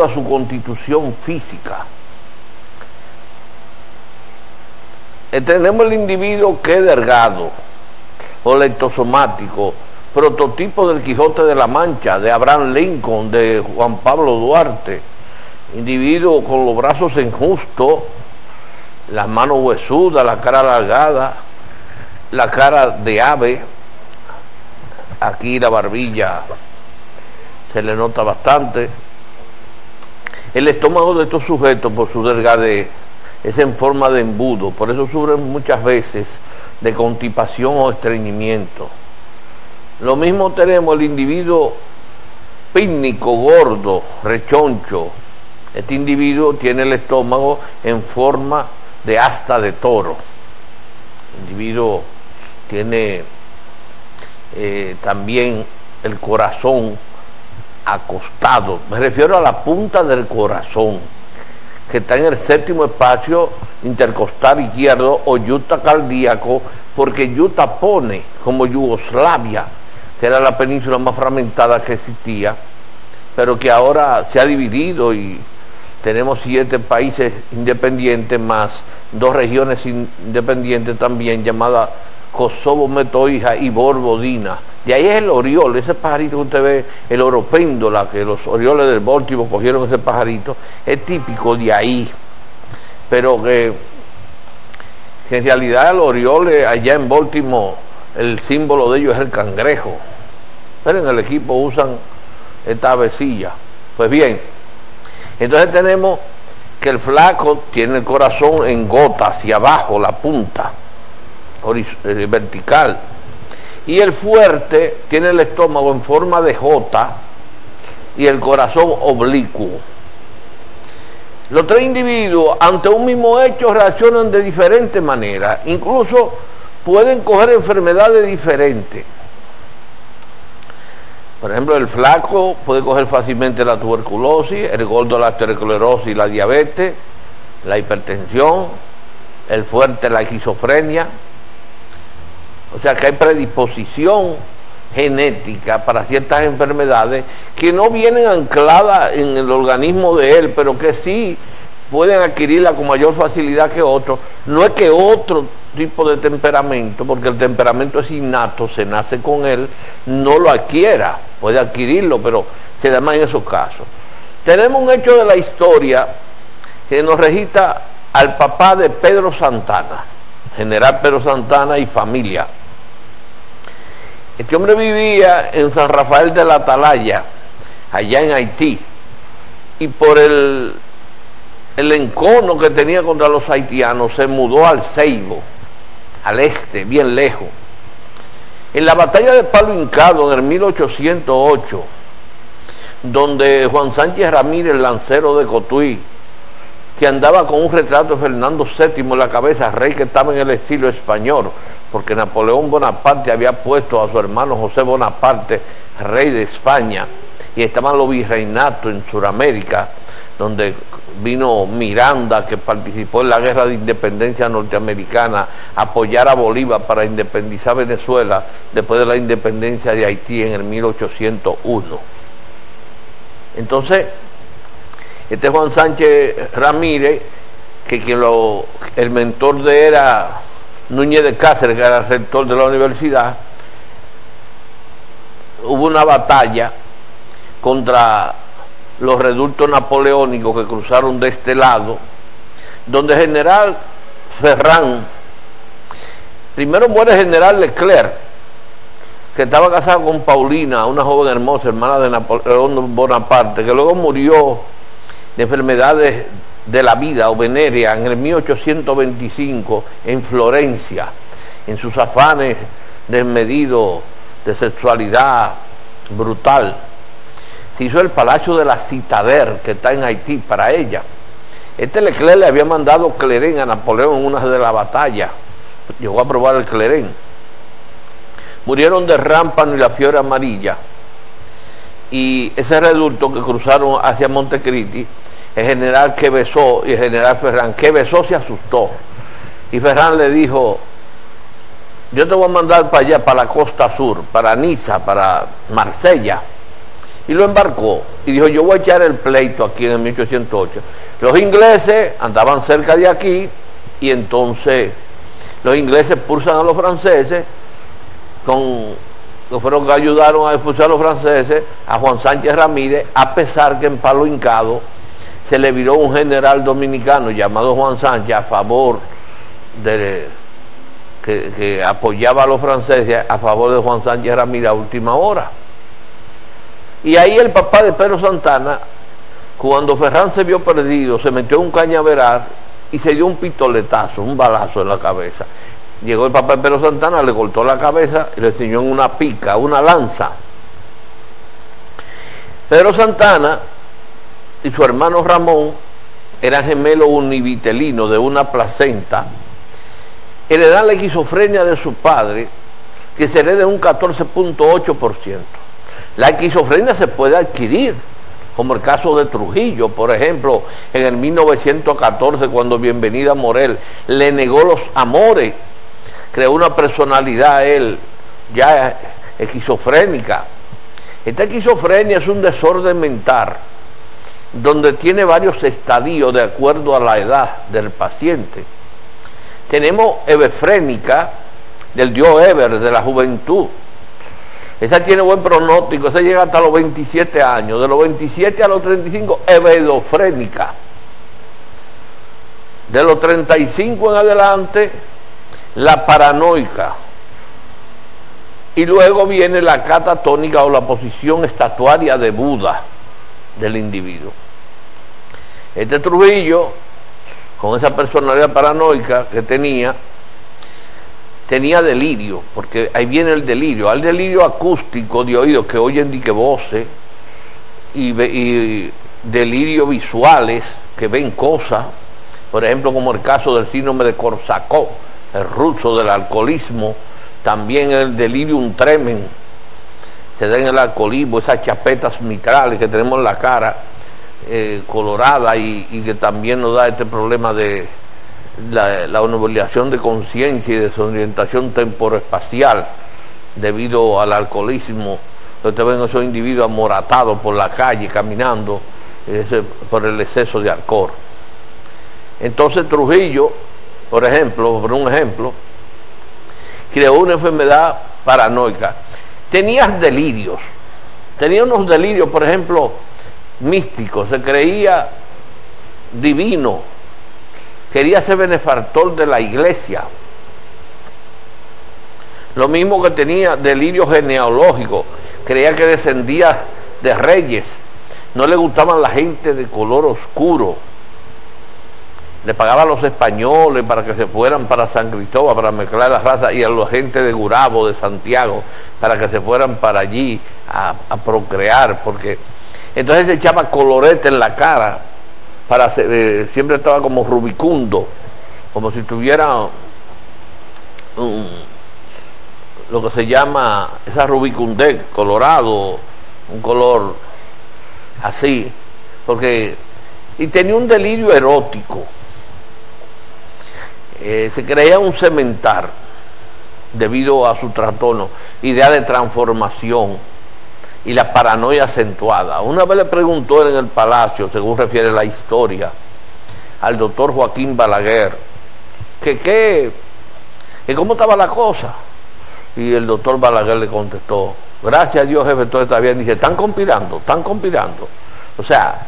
a su constitución física. Eh, tenemos el individuo que delgado o lectosomático, prototipo del Quijote de la Mancha, de Abraham Lincoln, de Juan Pablo Duarte, individuo con los brazos enjustos, las manos huesudas, la cara alargada, la cara de ave, aquí la barbilla se le nota bastante. El estómago de estos sujetos, por su delgadez, es en forma de embudo, por eso sufren muchas veces de constipación o estreñimiento. Lo mismo tenemos el individuo pícnico, gordo, rechoncho. Este individuo tiene el estómago en forma de asta de toro. El individuo tiene eh, también el corazón acostado, me refiero a la punta del corazón, que está en el séptimo espacio intercostal izquierdo o yuta cardíaco, porque yuta pone como Yugoslavia, que era la península más fragmentada que existía, pero que ahora se ha dividido y tenemos siete países independientes más dos regiones independientes también llamadas Kosovo, Metoija y Borbodina. De ahí es el oriol, ese pajarito que usted ve, el oropéndola, que los orioles del Báltico cogieron ese pajarito, es típico de ahí. Pero que, en realidad el oriol allá en Baltimore, el símbolo de ellos es el cangrejo. Pero en el equipo usan esta avecilla. Pues bien, entonces tenemos que el flaco tiene el corazón en gota hacia abajo, la punta eh, vertical. Y el fuerte tiene el estómago en forma de J y el corazón oblicuo. Los tres individuos ante un mismo hecho reaccionan de diferente manera, incluso pueden coger enfermedades diferentes. Por ejemplo, el flaco puede coger fácilmente la tuberculosis, el gordo la esclerosis y la diabetes, la hipertensión, el fuerte la esquizofrenia, o sea que hay predisposición genética para ciertas enfermedades que no vienen ancladas en el organismo de él, pero que sí pueden adquirirla con mayor facilidad que otros. No es que otro tipo de temperamento, porque el temperamento es innato, se nace con él, no lo adquiera, puede adquirirlo, pero se da más en esos casos. Tenemos un hecho de la historia que nos registra al papá de Pedro Santana, general Pedro Santana y familia. Este hombre vivía en San Rafael de la Atalaya, allá en Haití, y por el, el encono que tenía contra los haitianos se mudó al Ceibo, al este, bien lejos. En la batalla de Palo Hincado en el 1808, donde Juan Sánchez Ramírez, lancero de Cotuí, que andaba con un retrato de Fernando VII en la cabeza, rey que estaba en el exilio español, porque Napoleón Bonaparte había puesto a su hermano José Bonaparte rey de España y estaban los virreinatos en Sudamérica, donde vino Miranda, que participó en la guerra de independencia norteamericana, apoyar a Bolívar para independizar Venezuela después de la independencia de Haití en el 1801. Entonces, este Juan Sánchez Ramírez, que quien lo, el mentor de era Núñez de Cáceres, que era el rector de la universidad, hubo una batalla contra los reductos napoleónicos que cruzaron de este lado, donde general Ferrán, primero muere general Leclerc, que estaba casado con Paulina, una joven hermosa, hermana de Napoleón Bonaparte, que luego murió de enfermedades de la vida o venerea en el 1825 en Florencia, en sus afanes desmedidos de sexualidad brutal. Se hizo el palacio de la Citader, que está en Haití, para ella. Este Leclerc le había mandado clerén a Napoleón en una de las batallas. Llegó a probar el clerén. Murieron de rámpano y la fiebre amarilla. Y ese reducto que cruzaron hacia Montecristi el general que besó y el general Ferran, que besó se asustó. Y Ferran le dijo, yo te voy a mandar para allá, para la costa sur, para Niza, para Marsella. y lo embarcó y dijo, yo voy a echar el pleito aquí en el 1808. Los ingleses andaban cerca de aquí y entonces los ingleses pulsan a los franceses con que fueron que ayudaron a expulsar a los franceses, a Juan Sánchez Ramírez, a pesar que en Palo Hincado se le viró un general dominicano llamado Juan Sánchez a favor de que, apoyaba a los franceses a favor de Juan Sánchez Ramírez a última hora. Y ahí el papá de Pedro Santana, cuando Ferran se vio perdido, se metió en un cañaveral y se dio un pistoletazo, un balazo en la cabeza. Llegó el papá de Pedro Santana, le cortó la cabeza y le enseñó en una pica, una lanza. Pedro Santana y su hermano Ramón eran gemelos univitelinos de una placenta heredar la esquizofrenia de su padre, que se hereda un 14.8%. La esquizofrenia se puede adquirir, como el caso de Trujillo, por ejemplo, en el 1914, cuando Bienvenida Morel le negó los amores, creó una personalidad él ya esquizofrénica. Esta esquizofrenia es un desorden mental donde tiene varios estadios de acuerdo a la edad del paciente. Tenemos Everfrénica, del dios Ever, de la juventud. Esa tiene buen pronóstico, esa llega hasta los 27 años. De los 27 a los 35, Evedofrénica. De los 35 en adelante, la paranoica. Y luego viene la catatónica o la posición estatuaria de Buda del individuo. Este Trujillo con esa personalidad paranoica que tenía, tenía delirio, porque ahí viene el delirio, al delirio acústico de oído que oyen dique voces y, y delirio visuales que ven cosas, por ejemplo como el caso del síndrome de Korsakov, el ruso del alcoholismo, también el delirium tremen, se da en el alcoholismo, esas chapetas mitrales que tenemos en la cara, eh, colorada y, que también nos da este problema de la, la de conciencia y desorientación temporoespacial debido al alcoholismo. Ustedes ven esos individuos amoratados por la calle caminando por el exceso de alcohol. Entonces Trujillo, por ejemplo, por un ejemplo, creó una enfermedad paranoica. Tenía delirios, tenía unos delirios, por ejemplo, místico, se creía divino, quería ser benefactor de la iglesia. Lo mismo que tenía delirio genealógico, creía que descendía de reyes, no le gustaban la gente de color oscuro. Le pagaba a los españoles para que se fueran para San Cristóbal, para mezclar las razas, y a la gente de Gurabo, de Santiago, para que se fueran para allí a, a procrear, porque entonces se echaba colorete en la cara, para eh, siempre estaba como rubicundo, como si tuviera lo que se llama esa rubicundez, colorado, un color así, porque y tenía un delirio erótico. Eh, se creía un cementar debido a su trastorno, idea de transformación y la paranoia acentuada. Una vez le preguntó en el palacio, según refiere la historia, al doctor Joaquín Balaguer, que qué, que cómo estaba la cosa. Y el doctor Balaguer le contestó, gracias a Dios jefe, todo está bien. Dice, están conspirando, están conspirando. O sea,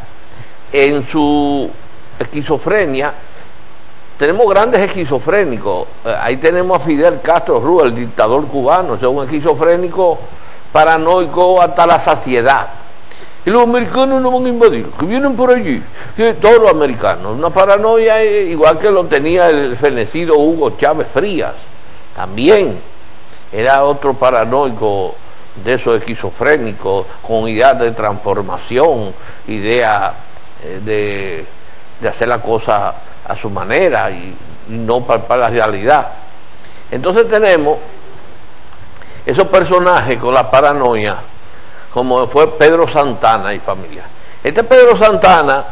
en su esquizofrenia, tenemos grandes esquizofrénicos. Eh, ahí tenemos a Fidel Castro Rú, el dictador cubano, es un esquizofrénico paranoico hasta la saciedad. Y los americanos no van a invadir, que vienen por allí, todos los americanos. Una paranoia igual que lo tenía el fenecido Hugo Chávez Frías. También era otro paranoico de esos esquizofrénicos, con ideas de transformación, idea eh, de, hacer la cosa a su manera y, no para la realidad. Entonces tenemos esos personajes con la paranoia, como fue Pedro Santana y familia. Este Pedro Santana,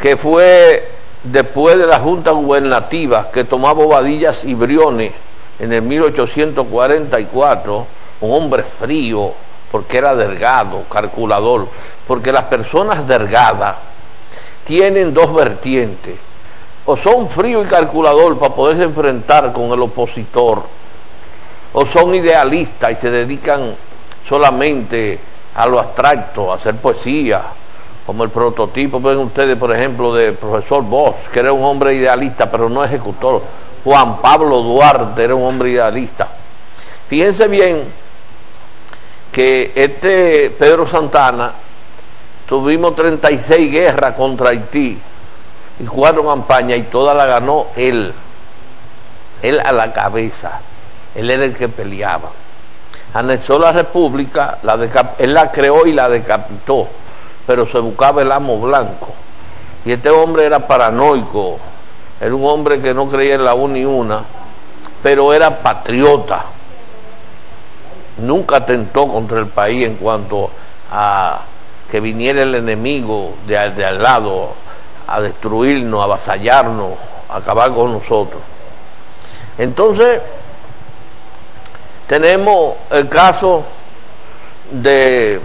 que fue después de la Junta Gubernativa que tomaba Bobadillas y Briones en el 1844, un hombre frío, porque era delgado, calculador, porque las personas delgadas tienen dos vertientes, o son frío y calculador para poderse enfrentar con el opositor, o son idealistas y se dedican solamente a lo abstracto, a hacer poesía, como el prototipo, ven ustedes, por ejemplo, del profesor Bosch, que era un hombre idealista, pero no ejecutor. Juan Pablo Duarte era un hombre idealista. Fíjense bien que este Pedro Santana tuvimos 36 guerras contra Haití y cuatro campañas y todas la ganó él. Él a la cabeza. Él era el que peleaba. Anexó la república, la él la creó y la decapitó pero se buscaba el amo blanco. Y este hombre era paranoico, era un hombre que no creía en la una una, pero era patriota. Nunca atentó contra el país en cuanto a que viniera el enemigo de, al lado a destruirnos, a avasallarnos, a acabar con nosotros. Entonces, tenemos el caso de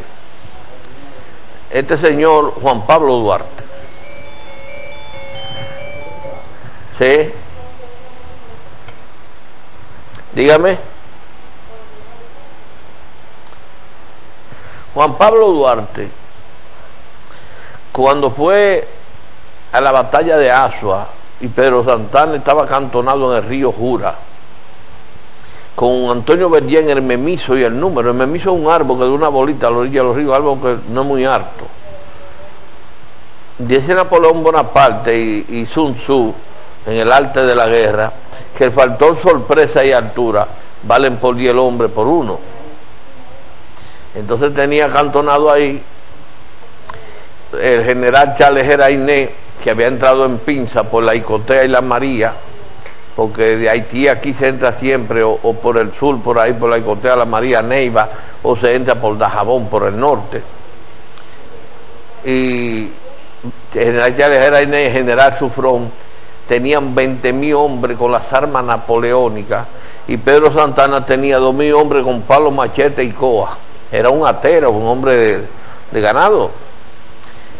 este señor Juan Pablo Duarte. ¿Sí? Dígame. Juan Pablo Duarte, cuando fue a la batalla de Asua y Pedro Santana estaba cantonado en el río Jura, con Antonio Verdier en el memiso y el número. El memiso es un árbol que da una bolita a la orilla de los ríos, árbol que no es muy harto. Dice Napoleón Bonaparte y, y Sun Tzu en el arte de la guerra que el factor sorpresa y altura valen por 10 hombres por uno. Entonces tenía cantonado ahí el general Charles Gerainé, que había entrado en pinza por la Icotea y la María, porque de Haití aquí se entra siempre, o, por el sur, por ahí, por la Icotea, la María Neiva, o se entra por Dajabón, por el norte. Y General Charles y General Sufrón tenían 20 mil hombres con las armas napoleónicas y Pedro Santana tenía 2 mil hombres con palo, machete y coa. Era un atero, un hombre de, de ganado,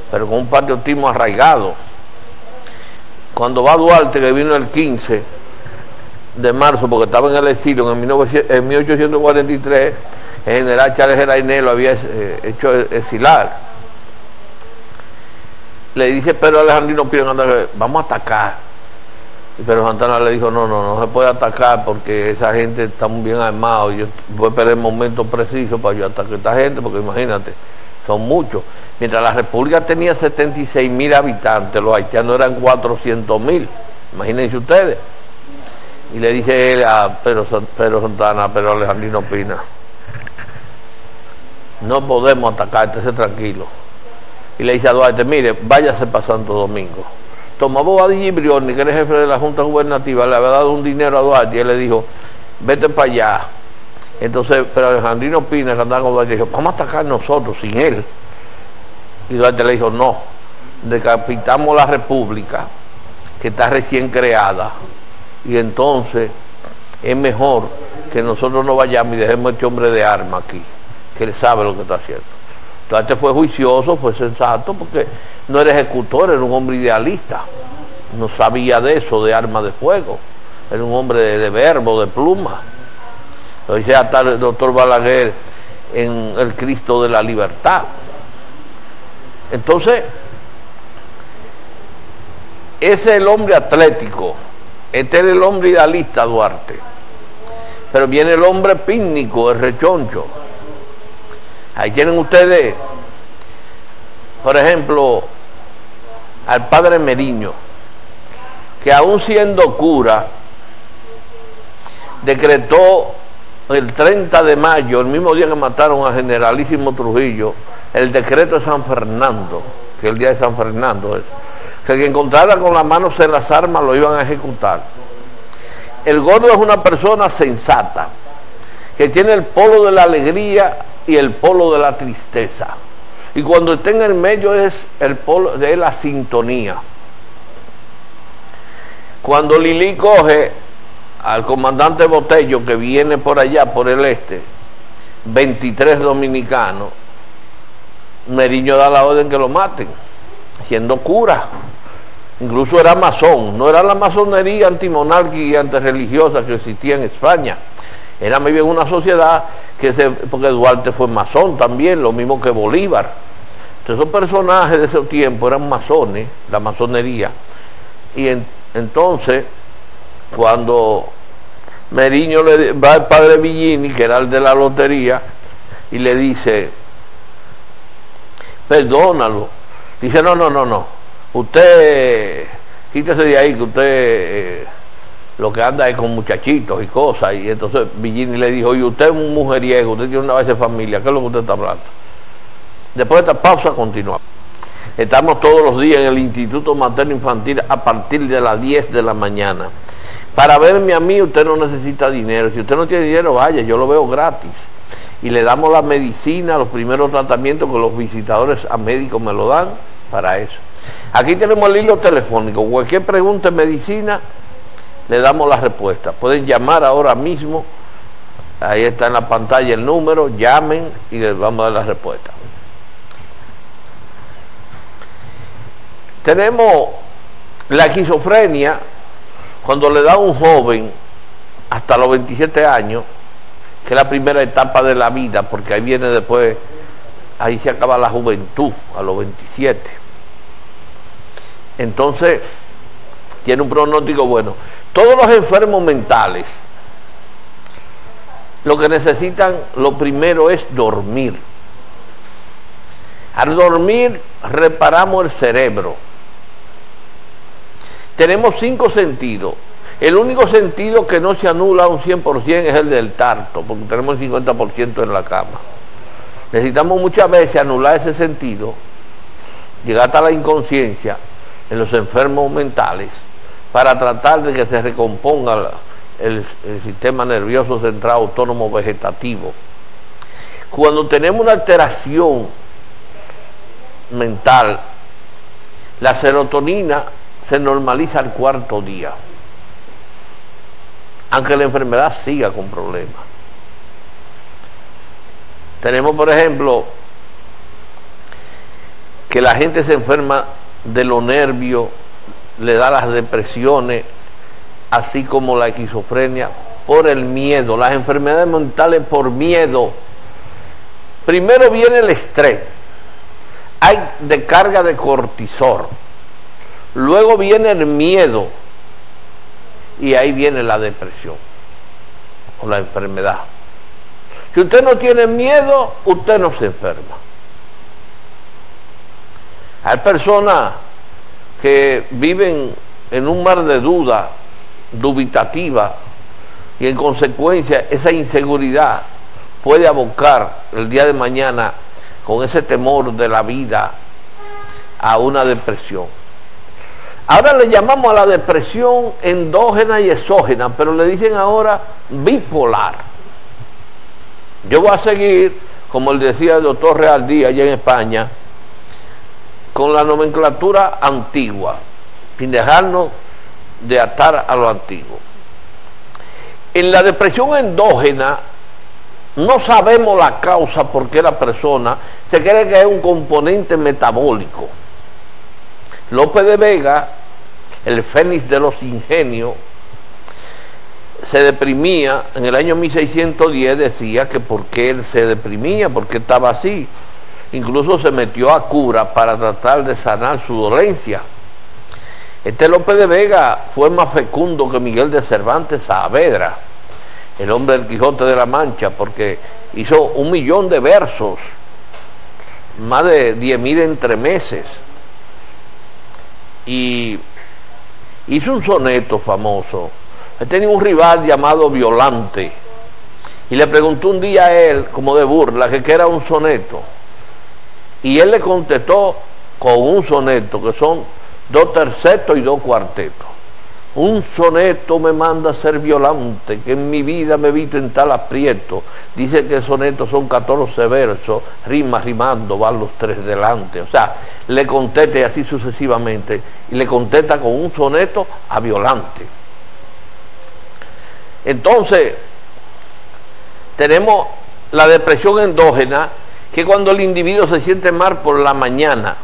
pero con un patriotismo arraigado. Cuando va Duarte, que vino el 15, de marzo, porque estaba en el exilio en, 1843, el general Charles Gerainé lo había eh, hecho exilar. Le dice Pedro Alejandrino Pino, vamos a atacar. Y Pedro Santana le dijo, no, no, no se puede atacar porque esa gente está muy bien armada. Yo voy a esperar el momento preciso para yo atacar a esta gente, porque imagínate, son muchos. Mientras la República tenía 76 mil habitantes, los haitianos eran 400 mil. Imagínense ustedes. Y le dije él a Pedro, Santana, Pedro Alejandrino Pina, no podemos atacarte, ese tranquilo. Y le dice a Duarte, mire, váyase para Santo Domingo. Tomaba a Brioni, que era jefe de la Junta Gubernativa, le había dado un dinero a Duarte y él le dijo, vete para allá. Entonces, pero Alejandrino Pina, que andaba con Duarte, dijo, vamos a atacar nosotros, sin él. Y Duarte le dijo, no, decapitamos la república, que está recién creada, y entonces es mejor que nosotros no vayamos y dejemos este hombre de arma aquí, que él sabe lo que está haciendo. Entonces este fue juicioso, fue sensato, porque no era ejecutor, era un hombre idealista, no sabía de eso, de armas de fuego, era un hombre de, verbo, de pluma. Lo dice hasta el doctor Balaguer en El Cristo de la Libertad. Entonces, ese es el hombre atlético, este era el hombre idealista, Duarte. Pero viene el hombre pícnico, el rechoncho. Ahí tienen ustedes, por ejemplo, al padre Meriño, que aún siendo cura, decretó el 30 de mayo, el mismo día que mataron al generalísimo Trujillo, el decreto de San Fernando, que el día de San Fernando es que el que encontrara con las manos en las armas lo iban a ejecutar. El gordo es una persona sensata, que tiene el polo de la alegría y el polo de la tristeza. Y cuando está en el medio es el polo de la sintonía. Cuando Lili coge al comandante Botello que viene por allá, por el este, 23 dominicanos, Meriño da la orden que lo maten, siendo cura. Incluso era masón, no era la masonería antimonárquica y antirreligiosa que existía en España. Era muy bien una sociedad que se, porque Duarte fue masón también, lo mismo que Bolívar. Entonces esos personajes de ese tiempo eran masones, la masonería. Y entonces, cuando Meriño le va al padre Villini, que era el de la lotería, y le dice, perdónalo. Dice, no, no, no, no. Usted, quítese de ahí que usted eh, lo que anda es con muchachitos y cosas. Y entonces Villini le dijo, y usted es un mujeriego, usted tiene una vez de familia, ¿qué es lo que usted está hablando? Después de esta pausa continuamos. Estamos todos los días en el Instituto Materno Infantil a partir de las 10 de la mañana. Para verme a mí usted no necesita dinero. Si usted no tiene dinero, vaya, yo lo veo gratis. Y le damos la medicina, los primeros tratamientos que los visitadores a médicos me lo dan para eso. Aquí tenemos el hilo telefónico. Cualquier pregunta en medicina, le damos la respuesta. Pueden llamar ahora mismo. Ahí está en la pantalla el número. Llamen y les vamos a dar la respuesta. Tenemos la esquizofrenia cuando le da a un joven hasta los 27 años, que es la primera etapa de la vida, porque ahí viene después, ahí se acaba la juventud, a los 27. Entonces, tiene un pronóstico bueno. Todos los enfermos mentales, lo que necesitan, lo primero es dormir. Al dormir reparamos el cerebro tenemos cinco sentidos. El único sentido que no se anula un 100% es el del tarto, porque tenemos el 50% en la cama. Necesitamos muchas veces anular ese sentido, llegar hasta la inconsciencia en los enfermos mentales, para tratar de que se recomponga el, sistema nervioso central autónomo vegetativo. Cuando tenemos una alteración mental, la serotonina se normaliza al cuarto día, aunque la enfermedad siga con problemas. Tenemos, por ejemplo, que la gente se enferma de los nervios, le da las depresiones, así como la esquizofrenia, por el miedo, las enfermedades mentales por miedo. Primero viene el estrés, hay descarga de cortisol Luego viene el miedo y ahí viene la depresión o la enfermedad. Si usted no tiene miedo, usted no se enferma. Hay personas que viven en un mar de duda, dubitativa, y en consecuencia esa inseguridad puede abocar el día de mañana con ese temor de la vida a una depresión. Ahora le llamamos a la depresión endógena y exógena, pero le dicen ahora bipolar. Yo voy a seguir, como le decía el doctor Real Díaz allá en España, con la nomenclatura antigua, sin dejarnos de atar a lo antiguo. En la depresión endógena no sabemos la causa por qué la persona se cree que es un componente metabólico. López de Vega el fénix de los ingenios, se deprimía, en el año 1610 decía que por qué él se deprimía, porque estaba así. Incluso se metió a cura para tratar de sanar su dolencia. Este López de Vega fue más fecundo que Miguel de Cervantes Saavedra, el hombre del Quijote de la Mancha, porque hizo un millón de versos, más de diez mil entremeses. Y hizo un soneto famoso. Él tenía un rival llamado Violante. Y le preguntó un día a él, como de burla, que qué era un soneto. Y él le contestó con un soneto, que son dos tercetos y dos cuartetos. Un soneto me manda a ser violante, que en mi vida me visto en tal aprieto. Dice que sonetos son 14 versos, rima rimando, van los tres delante. O sea, le contesta y así sucesivamente. Y le contesta con un soneto a violante. Entonces, tenemos la depresión endógena, que cuando el individuo se siente mal por la mañana,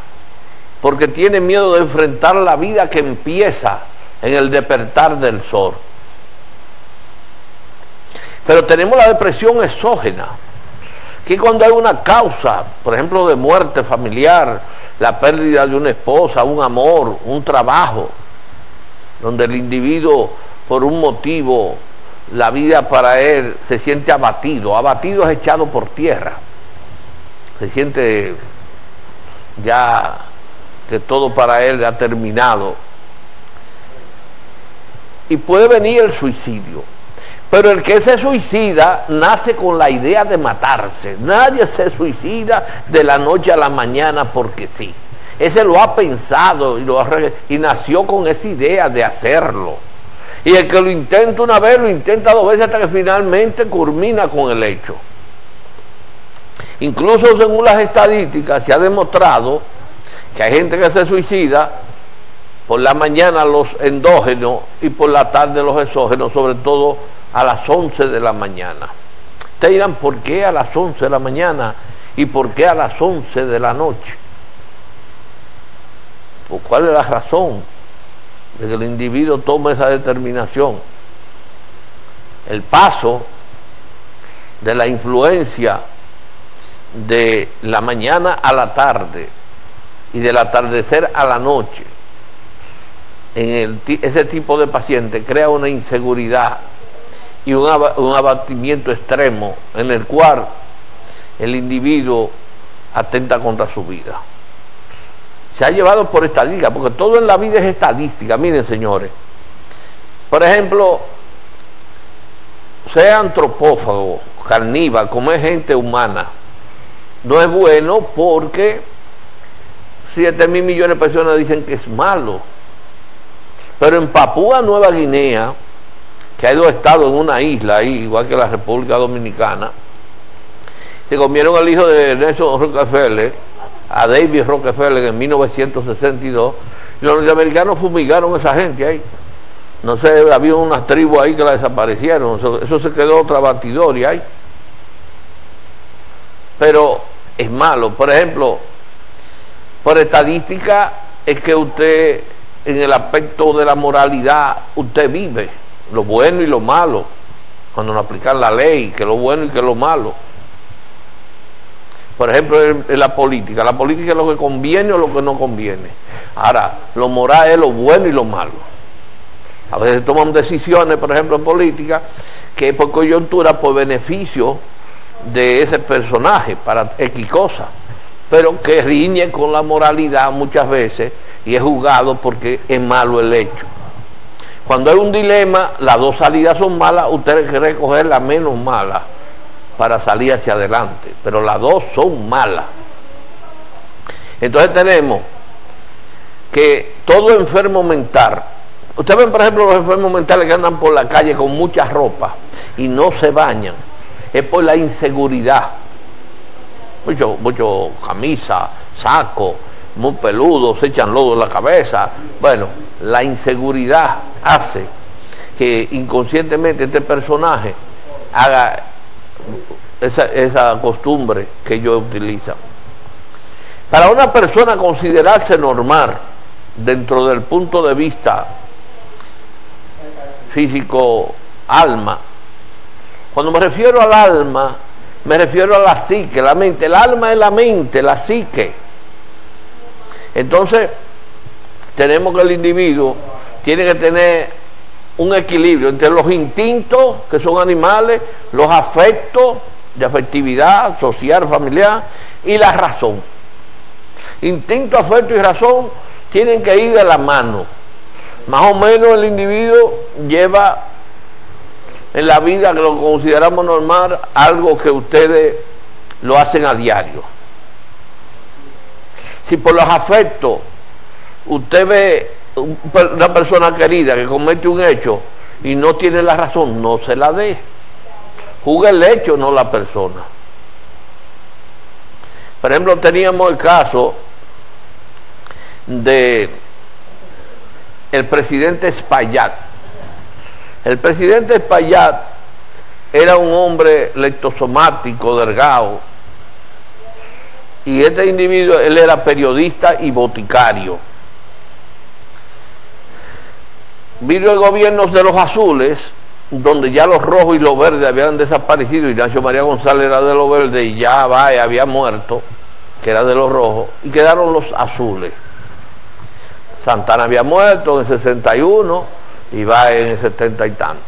porque tiene miedo de enfrentar la vida que empieza en el despertar del sol. Pero tenemos la depresión exógena, que cuando hay una causa, por ejemplo, de muerte familiar, la pérdida de una esposa, un amor, un trabajo, donde el individuo por un motivo, la vida para él se siente abatido, abatido es echado por tierra, se siente ya que todo para él ha terminado. Y puede venir el suicidio. Pero el que se suicida nace con la idea de matarse. Nadie se suicida de la noche a la mañana porque sí. Ese lo ha pensado y, lo y nació con esa idea de hacerlo. Y el que lo intenta una vez, lo intenta dos veces hasta que finalmente culmina con el hecho. Incluso según las estadísticas se ha demostrado que hay gente que se suicida por la mañana los endógenos y por la tarde los exógenos, sobre todo a las 11 de la mañana. Ustedes dirán, ¿por qué a las 11 de la mañana y por qué a las 11 de la noche? Pues, ¿Cuál es la razón de que el individuo tome esa determinación? El paso de la influencia de la mañana a la tarde y del atardecer a la noche en ese tipo de paciente crea una inseguridad y un, abatimiento extremo en el cual el individuo atenta contra su vida. Se ha llevado por estadística, porque todo en la vida es estadística, miren señores. Por ejemplo, sea antropófago, carníval, es gente humana, no es bueno porque 7 mil millones de personas dicen que es malo. Pero en Papúa Nueva Guinea, que hay dos estados en una isla ahí, igual que la República Dominicana, se comieron al hijo de Nelson Rockefeller, a David Rockefeller en 1962, y los norteamericanos fumigaron a esa gente ahí. No sé, había unas tribus ahí que la desaparecieron, eso, eso se quedó otra batidoria ahí. Pero es malo, por ejemplo, por estadística es que usted en el aspecto de la moralidad, usted vive lo bueno y lo malo, cuando no aplican la ley, que lo bueno y que lo malo. Por ejemplo, en, la política, la política es lo que conviene o lo que no conviene. Ahora, lo moral es lo bueno y lo malo. A veces toman decisiones, por ejemplo, en política, que por coyuntura, por beneficio de ese personaje, para X cosa, pero que riñe con la moralidad muchas veces y es juzgado porque es malo el hecho. Cuando hay un dilema, las dos salidas son malas, usted tiene que recoger la menos mala para salir hacia adelante, pero las dos son malas. Entonces tenemos que todo enfermo mental, ustedes ven por ejemplo los enfermos mentales que andan por la calle con mucha ropa y no se bañan, es por la inseguridad. Mucho, mucho camisa, saco, muy peludos, se echan lodo en la cabeza. Bueno, la inseguridad hace que inconscientemente este personaje haga esa, esa costumbre que ellos utilizan. Para una persona considerarse normal dentro del punto de vista físico alma, cuando me refiero al alma, me refiero a la psique, la mente. El alma es la mente, la psique. Entonces, tenemos que el individuo tiene que tener un equilibrio entre los instintos, que son animales, los afectos de afectividad social, familiar, y la razón. Instinto, afecto y razón tienen que ir de la mano. Más o menos el individuo lleva en la vida que lo consideramos normal algo que ustedes lo hacen a diario. Si por los afectos usted ve una persona querida que comete un hecho y no tiene la razón, no se la dé. Juzgue el hecho, no la persona. Por ejemplo, teníamos el caso de el presidente Espaillat. El presidente Espaillat era un hombre lectosomático, delgado, y este individuo, él era periodista y boticario. Vino el gobierno de los azules, donde ya los rojos y los verdes habían desaparecido, Ignacio María González era de los verdes y ya va, había muerto, que era de los rojos, y quedaron los azules. Santana había muerto en el 61 y va en 70 y tanto.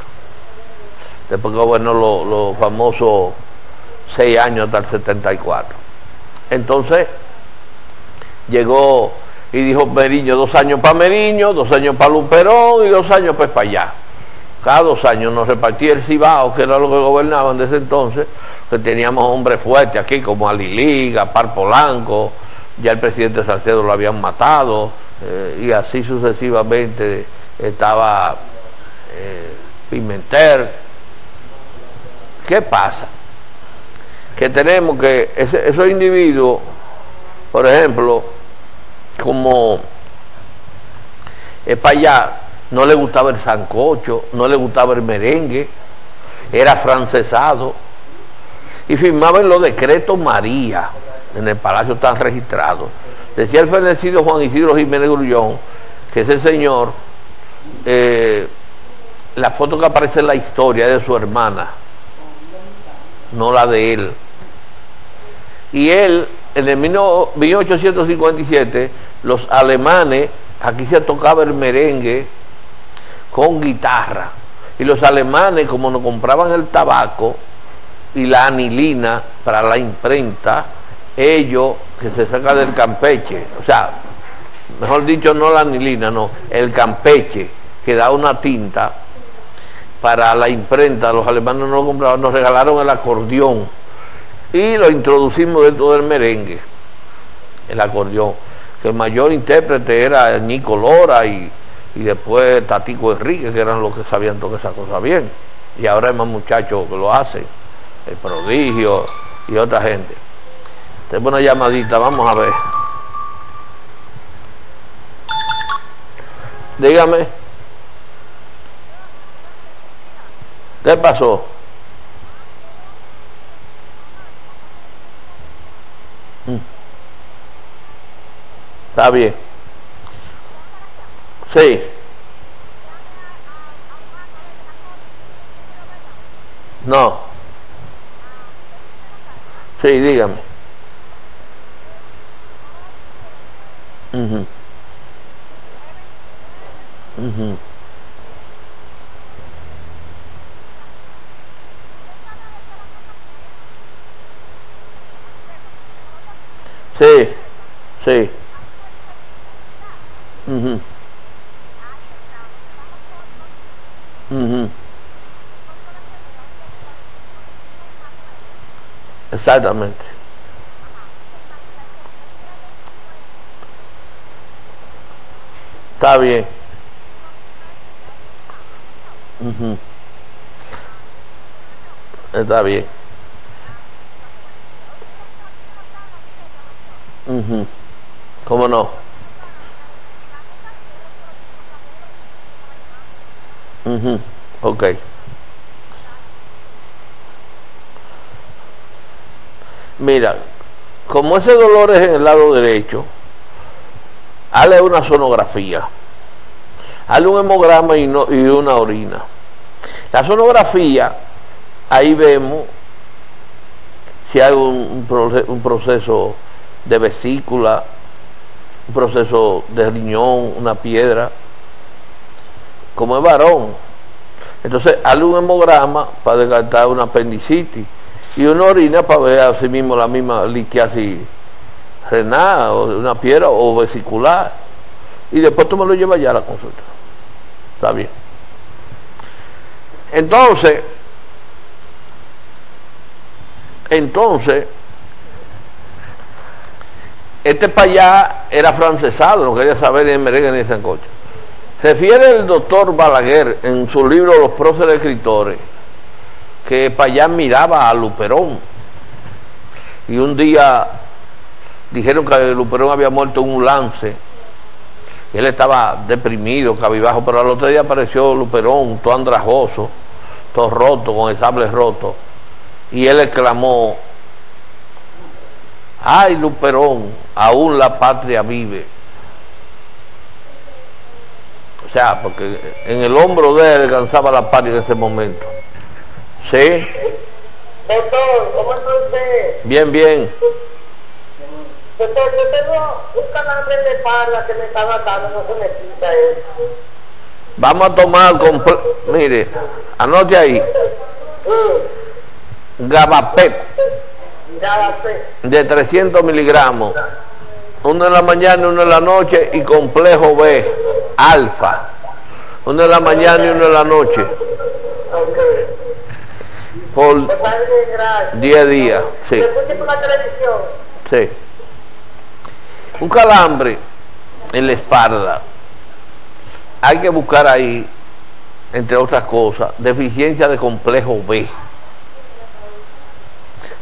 Después gobernó los famosos seis años hasta el 74. Entonces llegó y dijo Meriño, dos años para Meriño, dos años para Luperón y dos años pues para allá. Cada dos años nos repartía el Cibao, que era lo que gobernaban desde entonces, que teníamos hombres fuertes aquí como Aliliga, Par Polanco, ya el presidente Salcedo lo habían matado, eh, y así sucesivamente estaba eh, Pimentel. ¿Qué pasa? Que tenemos que esos individuos, por ejemplo, como es para allá, no le gustaba el sancocho, no le gustaba el merengue, era francesado y firmaba en los decretos María, en el palacio tan registrado. Decía el fenecido Juan Isidro Jiménez Grullón que ese señor, eh, la foto que aparece en la historia de su hermana, no la de él. Y él, en el 1857, los alemanes, aquí se tocaba el merengue con guitarra. Y los alemanes, como no compraban el tabaco y la anilina para la imprenta, ellos, que se saca del campeche, o sea, mejor dicho, no la anilina, no, el campeche, que da una tinta para la imprenta, los alemanes no lo compraban, nos regalaron el acordeón y lo introducimos dentro del merengue, el acordeón, que el mayor intérprete era Nico Lora y, después Tatico Enrique, que eran los que sabían todas esas cosas bien, y ahora hay más muchachos que lo hacen, el prodigio y otra gente. Tengo una llamadita, vamos a ver. Dígame. ¿Qué pasó? Mm. Está bien. Sí. No. Sí, dígame. Mhm Sí, sí. mhm mhm Exactamente. Está bien. Está bien. ¿Cómo no? Ok. Mira, como ese dolor es en el lado derecho, hazle una sonografía, hazle un hemograma y, no, y una orina. La sonografía, ahí vemos si hay un, proceso de vesícula, un proceso de riñón, una piedra, como es varón. Entonces, hazle un hemograma para descartar una apendicitis y una orina para ver a sí mismo la misma litiasis renal, o una piedra o vesicular. Y después tú me lo llevas ya a la consulta. Está bien. Entonces, entonces, este allá era francesado, no quería saber de merengue ni de sancocho. Refiere el doctor Balaguer en su libro Los próceres escritores que allá miraba a Luperón. Y un día dijeron que Luperón había muerto en un lance. él estaba deprimido, cabibajo, pero al otro día apareció Luperón, todo andrajoso, todo roto, con el sable roto. Y él exclamó, ay Luperón, aún la patria vive. O sea, porque en el hombro de él descansaba la patria en ese momento. ¿Sí? Doctor, ¿cómo está usted? Bien, bien. Doctor, yo tengo un calambre de espalda que me está matando, no se me quita eso. Vamos a tomar, mire, anote ahí, Gabapet de 300 miligramos, uno en la mañana y uno en la noche, y complejo B, alfa, uno en la mañana y uno en la noche, por Pues está bien, gracias. 10 días, sí, sí. Un calambre en la espalda, hay que buscar ahí, entre otras cosas, deficiencia de complejo B.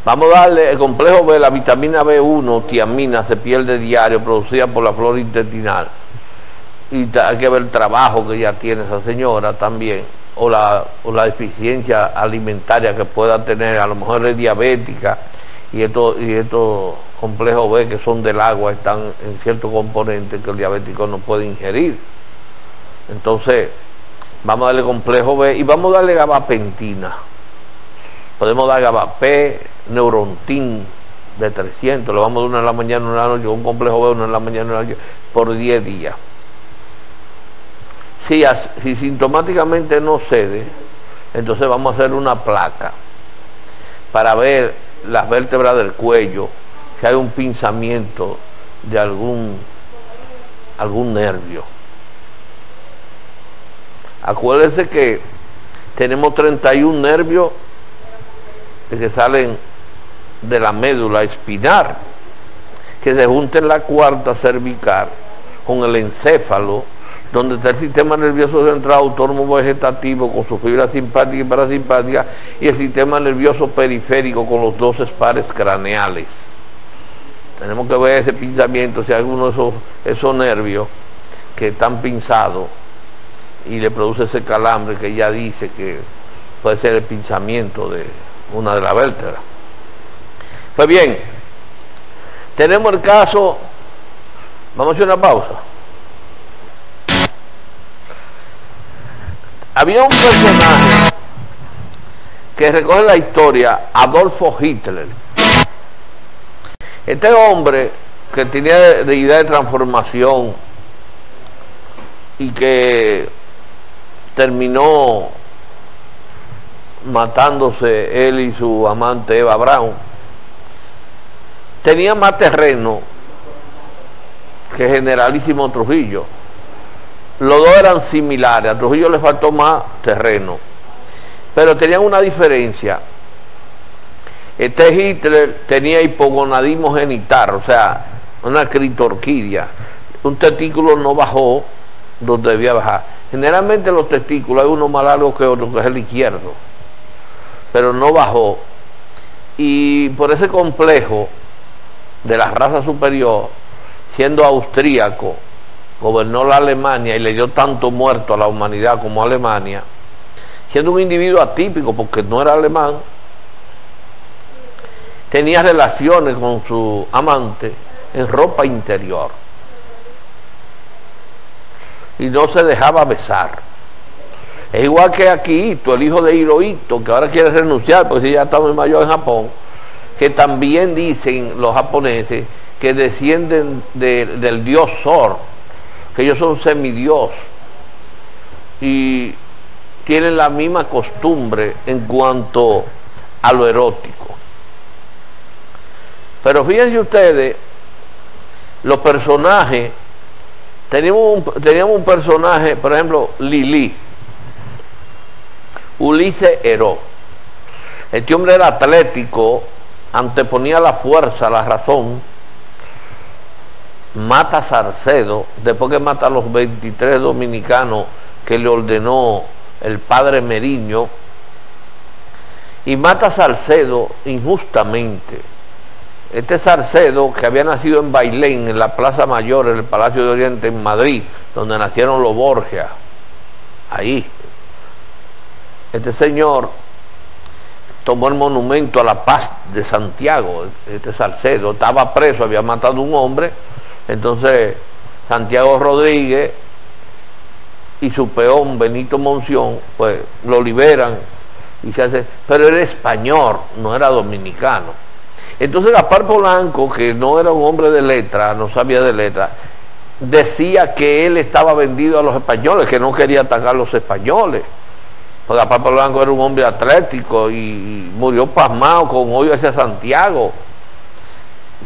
Vamos a darle el complejo B, la vitamina B1, tiamina, se pierde diario, producida por la flora intestinal. Y hay que ver el trabajo que ya tiene esa señora también, o la, o la deficiencia alimentaria que pueda tener, a lo mejor es diabética, y estos y estos complejos B que son del agua están en ciertos componentes que el diabético no puede ingerir. Entonces, vamos a darle complejo B y vamos a darle gabapentina. Podemos dar gabapé, neurontin de 300, le vamos a dar una en la mañana, una en la noche, un complejo B, una en la mañana, una en la noche, por 10 días. Si, si sintomáticamente no cede, entonces vamos a hacer una placa para ver las vértebras del cuello, si hay un pinzamiento de algún, algún nervio. Acuérdense que tenemos 31 nervios que salen de la médula espinal, que se junten la cuarta cervical con el encéfalo, donde está el sistema nervioso central autónomo vegetativo con su fibra simpática y parasimpática, y el sistema nervioso periférico con los dos pares craneales. Tenemos que ver ese pinzamiento, si alguno de esos, esos nervios que están pinzados y le produce ese calambre que ella dice que puede ser el pinzamiento de una de las vértebras. Pues bien, tenemos el caso, vamos a hacer una pausa. Había un personaje que recoge la historia, Adolfo Hitler. Este hombre que tenía de idea de transformación y que terminó matándose él y su amante Eva Braun, tenía más terreno que Generalísimo Trujillo. Los dos eran similares, a Trujillo le faltó más terreno, pero tenían una diferencia. Este Hitler tenía hipogonadismo genital, o sea, una critorquidia. Un testículo no bajó donde debía bajar. Generalmente los testículos hay uno más largo que otro, que es el izquierdo, pero no bajó. Y por ese complejo de la raza superior, siendo austríaco, gobernó la Alemania y le dio tanto muerto a la humanidad como a Alemania, siendo un individuo atípico porque no era alemán, tenía relaciones con su amante en ropa interior y no se dejaba besar. Es igual que Akihito, el hijo de Hirohito, que ahora quiere renunciar porque ya está muy mayor en Japón, que también dicen los japoneses que descienden de- del dios Sor, que ellos son semidios y tienen la misma costumbre en cuanto a lo erótico. Pero fíjense ustedes, los personajes, teníamos un, teníamos un personaje, por ejemplo, Lili, Ulises Heró. Este hombre era atlético, anteponía la fuerza, la razón, mata a Sarcedo, después que mata a los 23 dominicanos que le ordenó el padre Meriño, y mata a Salcedo injustamente. Este Salcedo, que había nacido en Bailén, en la Plaza Mayor, en el Palacio de Oriente, en Madrid, donde nacieron los Borgia, ahí. este señor tomó el monumento a la paz de Santiago, este Salcedo, estaba preso, había matado a un hombre, entonces Santiago Rodríguez y su peón Benito Monción, pues lo liberan y se hace, pero era español, no era dominicano. Entonces Gaspar Polanco, que no era un hombre de letra, no sabía de letra, decía que él estaba vendido a los españoles, que no quería atacar a los españoles. Porque Gaspar Polanco era un hombre atlético y murió pasmado con hoyo hacia Santiago.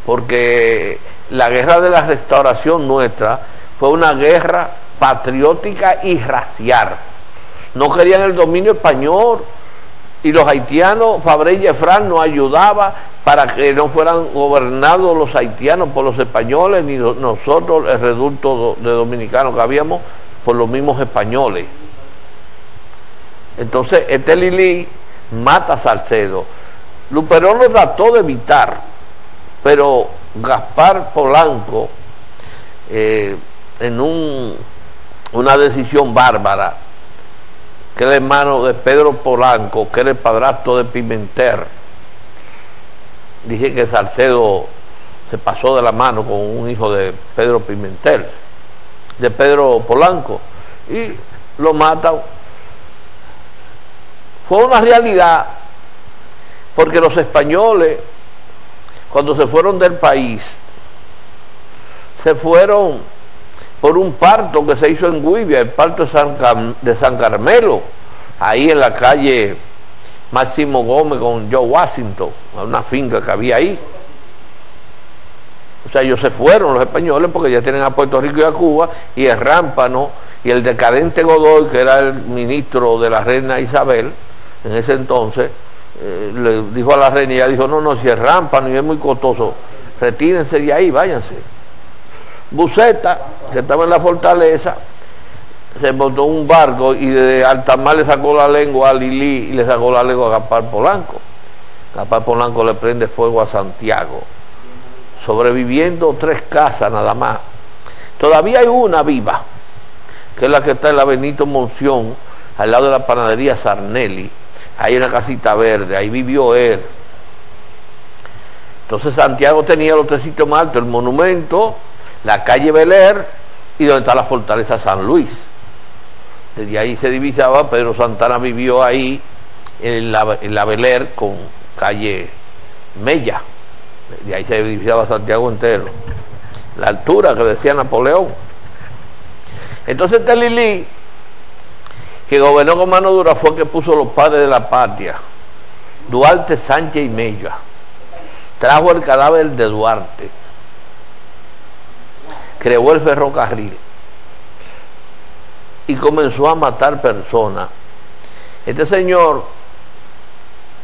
Porque la guerra de la restauración nuestra fue una guerra patriótica y racial. No querían el dominio español y los haitianos, Fabre y Jefran nos ayudaba para que no fueran gobernados los haitianos por los españoles, ni nosotros, el reducto de dominicanos que habíamos, por los mismos españoles. Entonces, este Lili mata a Salcedo. Luperón lo trató de evitar, pero Gaspar Polanco, eh, en un, una decisión bárbara, que era hermano de Pedro Polanco, que era el padrastro de Pimentel. Dije que Salcedo se pasó de la mano con un hijo de Pedro Pimentel, de Pedro Polanco, y lo mata. Fue una realidad, porque los españoles, cuando se fueron del país, se fueron por un parto que se hizo en Guivia, el parto de San, Carmelo, ahí en la calle Máximo Gómez con Joe Washington, una finca que había ahí. O sea, ellos se fueron los españoles porque ya tienen a Puerto Rico y a Cuba, y el Rámpano y el decadente Godoy, que era el ministro de la reina Isabel, en ese entonces, eh, le dijo a la reina, dijo, no, no, si es Rámpano y es muy costoso, retírense de ahí, váyanse. Buceta, que estaba en la fortaleza, se montó un barco y de Altamar le sacó la lengua a Lili y le sacó la lengua a Gaspar Polanco. Gaspar Polanco le prende fuego a Santiago, sobreviviendo tres casas nada más. Todavía hay una viva, que es la que está en la Benito Monción, al lado de la panadería Sarnelli. Hay una casita verde, ahí vivió él. Entonces Santiago tenía los tres sitios más altos, el monumento, la calle Beler y donde está la fortaleza San Luis. Desde ahí se divisaba, Pedro Santana vivió ahí en la, en la Beler con calle Mella. De ahí se divisaba Santiago entero. La altura que decía Napoleón. Entonces Telilí, que gobernó con mano dura, fue que puso los padres de la patria. Duarte, Sánchez y Mella. Trajo el cadáver de Duarte creó el ferrocarril y comenzó a matar personas. Este señor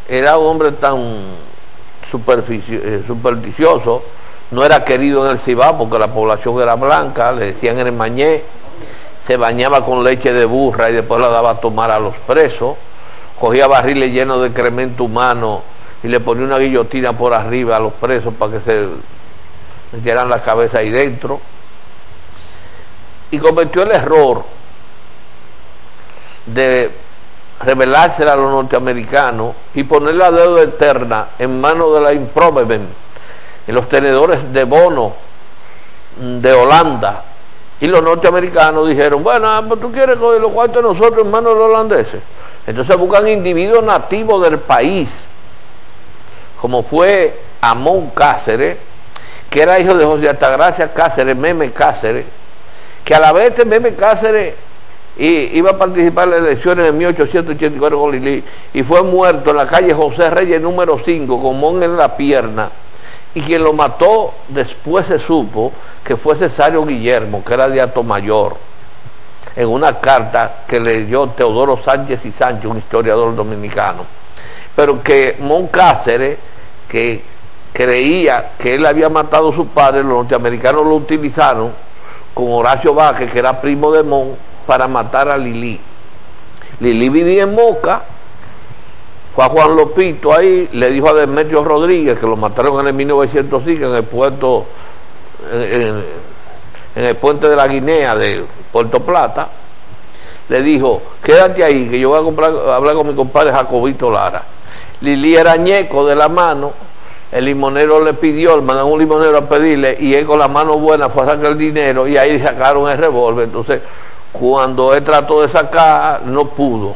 era un hombre tan eh, supersticioso, no era querido en el Cibao porque la población era blanca, le decían el mañé, se bañaba con leche de burra y después la daba a tomar a los presos, cogía barriles llenos de cremento humano y le ponía una guillotina por arriba a los presos para que se metieran la cabeza ahí dentro y cometió el error de revelarse a los norteamericanos y poner la deuda eterna en manos de la Improvement, en los tenedores de bono de Holanda. Y los norteamericanos dijeron, bueno, ah, pues tú quieres coger los cuartos de nosotros en manos de los holandeses. Entonces buscan individuos nativos del país, como fue Amón Cáceres, que era hijo de José Altagracia Cáceres, Meme Cáceres, que a la vez Meme Cáceres iba a participar en las elecciones en 1884 con Lili y fue muerto en la calle José Reyes número 5 con Mon en la pierna y quien lo mató después se supo que fue Cesario Guillermo, que era de Alto Mayor, en una carta que leyó Teodoro Sánchez y Sánchez, un historiador dominicano. Pero que Mon Cáceres, que creía que él había matado a su padre, los norteamericanos lo utilizaron con Horacio Vázquez, que era primo de Mon, para matar a Lili. Lili vivía en Moca, fue a Juan Lopito ahí, le dijo a Demetrio Rodríguez, que lo mataron en el 1905 en el puerto, en, el puente de la Guinea de Puerto Plata, le dijo, quédate ahí, que yo voy a comprar, hablar con mi compadre Jacobito Lara. Lili era ñeco de la mano, el limonero le pidió, le mandaron un limonero a pedirle, y él con la mano buena fue a sacar el dinero, y ahí sacaron el revólver. Entonces, cuando él trató de sacar, no pudo.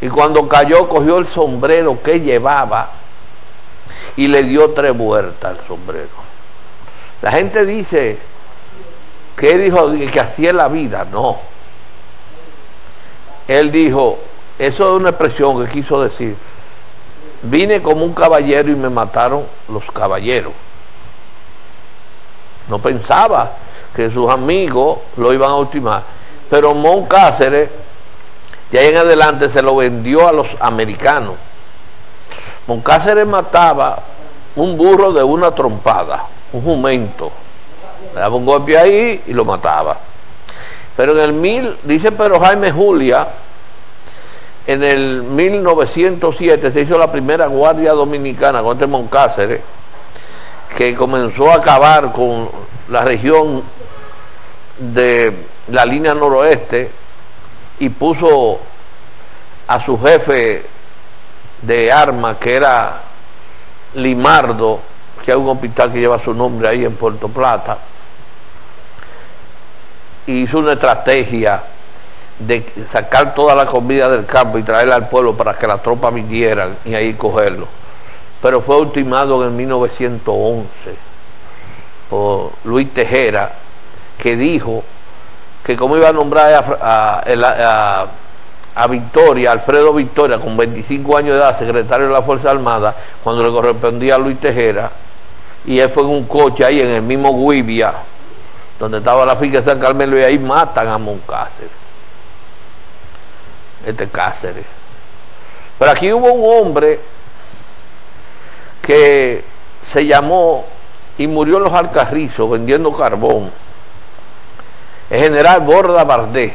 Y cuando cayó, cogió el sombrero que llevaba y le dio tres vueltas al sombrero. La gente dice que él dijo que así es la vida. No. Él dijo, eso es una expresión que quiso decir. Vine como un caballero y me mataron los caballeros. No pensaba que sus amigos lo iban a ultimar. Pero Mon Cáceres, de ahí en adelante, se lo vendió a los americanos. Mon Cáceres mataba un burro de una trompada, un jumento. Le daba un golpe ahí y lo mataba. Pero en el mil, dice pero Jaime Julia, en el 1907 se hizo la primera Guardia Dominicana contra Moncáceres, que comenzó a acabar con la región de la línea noroeste y puso a su jefe de armas, que era Limardo, que hay un hospital que lleva su nombre ahí en Puerto Plata, hizo una estrategia de sacar toda la comida del campo y traerla al pueblo para que las tropas vinieran y ahí cogerlo. Pero fue ultimado en el 1911 por Luis Tejera, que dijo que como iba a nombrar a, a, Victoria, Alfredo Victoria, con 25 años de edad, secretario de la Fuerza Armada, cuando le correspondía a Luis Tejera, y él fue en un coche ahí en el mismo Guibia, donde estaba la finca de San Carmelo, y ahí matan a Moncáceres este Cáceres. Pero aquí hubo un hombre que se llamó y murió en los Alcarrizos vendiendo carbón. El general Borda Valdés.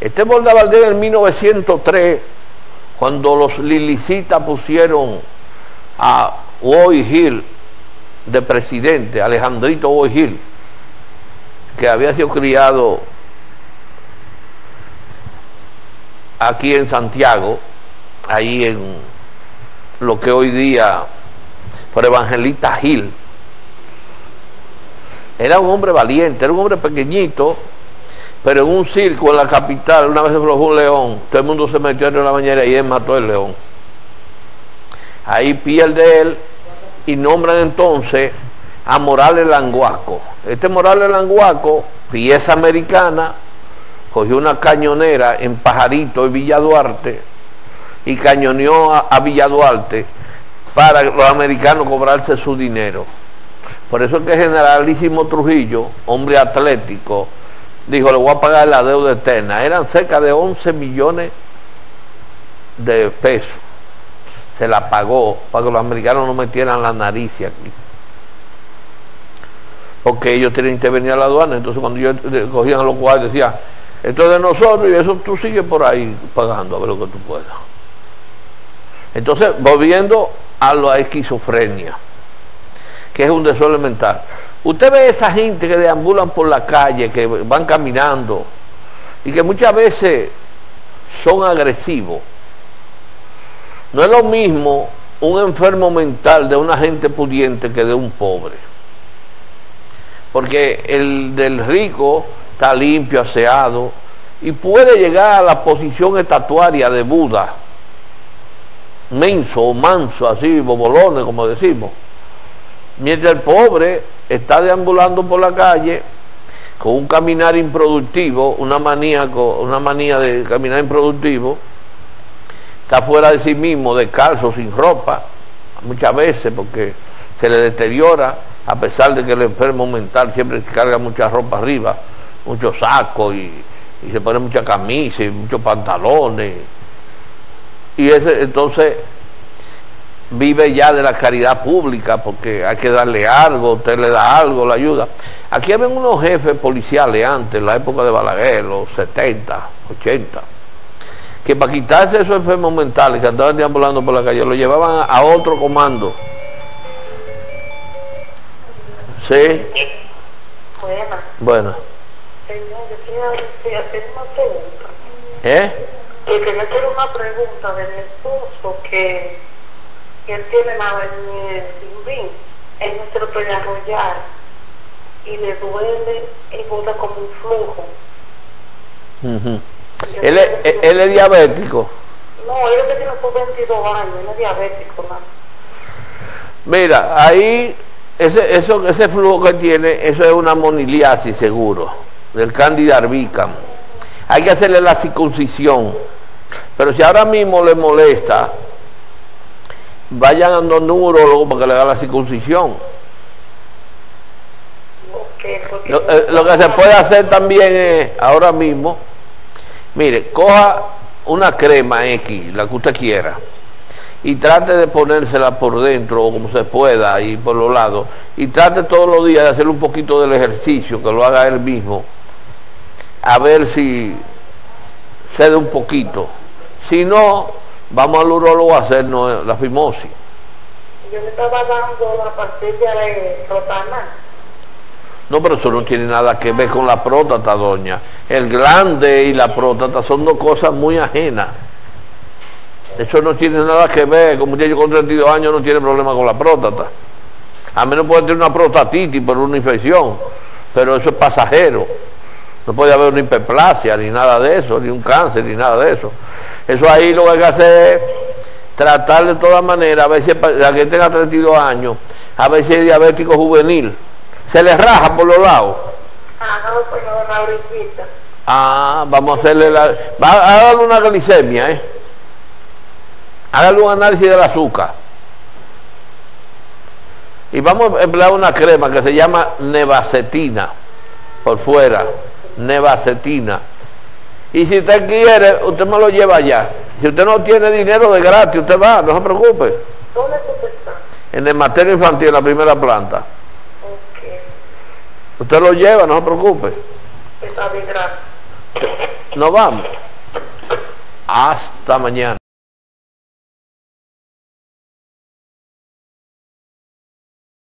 Este Borda Valdés en 1903, cuando los lilicitas pusieron a Woy Hill de presidente, Alejandrito Woy Hill, que había sido criado aquí en Santiago, ahí en lo que hoy día por Evangelista Gil. Era un hombre valiente, era un hombre pequeñito, pero en un circo en la capital, una vez se flojó un león, todo el mundo se metió en la bañera y él mató el león. Ahí pierde él y nombran entonces a Morales Languaco. Este Morales Languaco, pieza americana, cogió una cañonera en Pajarito y Villa Duarte y cañoneó a, Villa Duarte para los americanos cobrarse su dinero. Por eso es que Generalísimo Trujillo, hombre atlético, dijo, le voy a pagar la deuda eterna. Eran cerca de 11 millones de pesos. Se la pagó para que los americanos no metieran la nariz aquí. Porque ellos tienen que venir a la aduana. Entonces cuando yo cogían a los cuales decía, esto es de nosotros y eso tú sigues por ahí pagando a ver lo que tú puedas. Entonces, volviendo a la esquizofrenia, que es un desorden mental. Usted ve esa gente que deambulan por la calle, que van caminando y que muchas veces son agresivos. No es lo mismo un enfermo mental de una gente pudiente que de un pobre. Porque el del rico está limpio, aseado, y puede llegar a la posición estatuaria de Buda, menso o manso, así, bobolones, como decimos. Mientras el pobre está deambulando por la calle con un caminar improductivo, una manía, una manía de caminar improductivo, está fuera de sí mismo, descalzo, sin ropa, muchas veces porque se le deteriora, a pesar de que el enfermo mental siempre carga mucha ropa arriba, muchos sacos y, se pone mucha camisa y muchos pantalones. Y ese entonces vive ya de la caridad pública porque hay que darle algo, usted le da algo, la ayuda. Aquí había unos jefes policiales antes, en la época de Balaguer, los 70, 80, que para quitarse esos enfermos mentales que andaban deambulando por la calle, lo llevaban a otro comando. Sí. Bueno. ¿Eh? Que quería hacer una pregunta de mi esposo que, que él tiene la sin él no se lo puede arrollar y le duele y bota como un flujo. Yo él, es, él es diabético. No, él es que tiene por 22 años, no es diabético, ¿no? Mira, ahí, ese, eso, ese flujo que tiene, eso es una moniliasis seguro, del Candida albicans. Hay que hacerle la circuncisión. Pero si ahora mismo le molesta, vayan a donde un urólogo para que le haga la circuncisión. Lo, eh, lo que se puede hacer también es, ahora mismo, mire, coja una crema X, la que usted quiera, y trate de ponérsela por dentro o como se pueda y por los lados, y trate todos los días de hacer un poquito del ejercicio, que lo haga él mismo, a ver si cede un poquito. Si no, vamos al urólogo a hacernos la fimosis. yo le estaba dando la pastilla de Rotana. No, pero eso no tiene nada que ver con la próstata, doña. El glande y la próstata son dos cosas muy ajenas. Eso no tiene nada que ver. Como muchacho con 32 años no tiene problema con la próstata. A menos puede tener una prostatitis por una infección, pero eso es pasajero. No puede haber una hiperplasia, ni nada de eso, ni un cáncer, ni nada de eso. Eso ahí lo que hay que hacer es tratar de todas maneras, a ver si la que tenga 32 años, a ver si es diabético juvenil. Se le raja por los lados. No, pues no, una brillita. Ah, vamos a hacerle la... Va, hágale una glicemia, ¿eh? Hágale un análisis del azúcar. Y vamos a emplear una crema que se llama nevacetina, por fuera, nevacetina. Y si usted quiere, usted me lo lleva allá. Si usted no tiene dinero de gratis, usted va, no se preocupe. ¿Dónde tú estás? En el materno infantil, en la primera planta. Usted lo lleva, no se preocupe. está bien, gracias. Nos vamos. Hasta mañana.